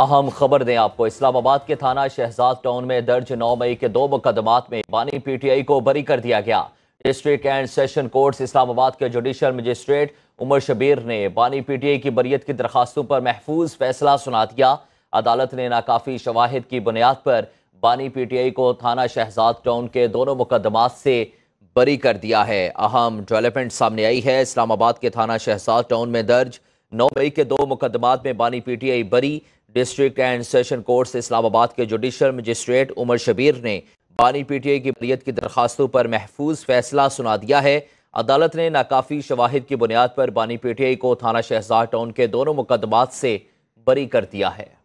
अहम खबर दें आपको, इस्लामाबाद के थाना शहजाद टाउन में दर्ज नौ मई के दो मुकदमात में बानी पीटीआई को बरी कर दिया गया। District and session courts Islamabad के जुडिशल मजिस्ट्रेट उमर शबीर ने बानी पीटीआई की बरीत की दरखास्तों पर महफूज फैसला सुना दिया। अदालत ने नाकाफी शवाहिद की बुनियाद पर बानी पीटीआई को थाना शहजाद टाउन के दोनों मुकदमात से बरी कर दिया है। अहम डेवलपमेंट सामने आई है। इस्लामाबाद के थाना शहजाद टाउन में दर्ज नौ मई के दो मुकदमात में बानी पीटीआई बरी डिस्ट्रिक्ट एंड सेशन कोर्ट से इस्लामाबाद के जुडिशल मजिस्ट्रेट उमर शबीर ने बानी पीटीआई की बरीत की दरखास्तों पर महफूज फैसला सुना दिया है। अदालत ने नाकाफी शवाहिद की बुनियाद पर बानी पीटीआई को थाना शहजाद टाउन के दोनों मुकदमात से बरी कर दिया है।